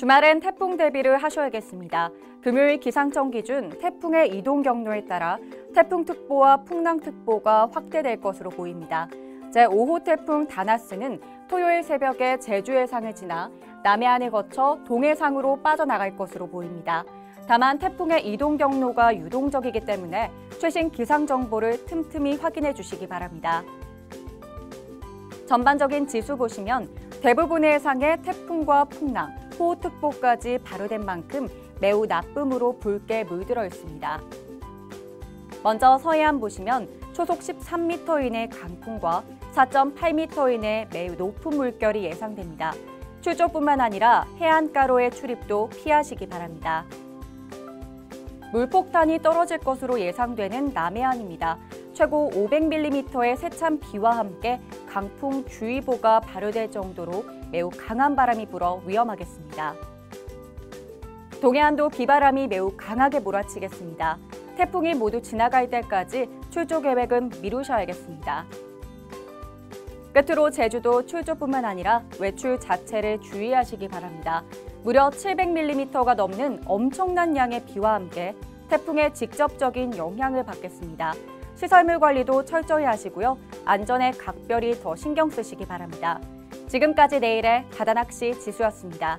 주말엔 태풍 대비를 하셔야겠습니다. 금요일 기상청 기준 태풍의 이동 경로에 따라 태풍특보와 풍랑특보가 확대될 것으로 보입니다. 제5호 태풍 다나스는 토요일 새벽에 제주 해상을 지나 남해안을 거쳐 동해상으로 빠져나갈 것으로 보입니다. 다만 태풍의 이동 경로가 유동적이기 때문에 최신 기상 정보를 틈틈이 확인해 주시기 바랍니다. 전반적인 지수 보시면 대부분의 해상에 태풍과 풍랑, 호우특보까지 발효된 만큼 매우 나쁨으로 붉게 물들어 있습니다. 먼저 서해안 보시면 초속 13m 이내 강풍과 4.8m 이내 매우 높은 물결이 예상됩니다. 출조뿐만 아니라 해안가로의 출입도 피하시기 바랍니다. 물폭탄이 떨어질 것으로 예상되는 남해안입니다. 최고 500mm의 세찬 비와 함께 강풍 주의보가 발효될 정도로 매우 강한 바람이 불어 위험하겠습니다. 동해안도 비바람이 매우 강하게 몰아치겠습니다. 태풍이 모두 지나갈 때까지 출조 계획은 미루셔야겠습니다. 끝으로 제주도 출조뿐만 아니라 외출 자체를 주의하시기 바랍니다. 무려 700mm가 넘는 엄청난 양의 비와 함께 태풍의 직접적인 영향을 받겠습니다. 시설물 관리도 철저히 하시고요. 안전에 각별히 더 신경 쓰시기 바랍니다. 지금까지 내일의 바다낚시 지수였습니다.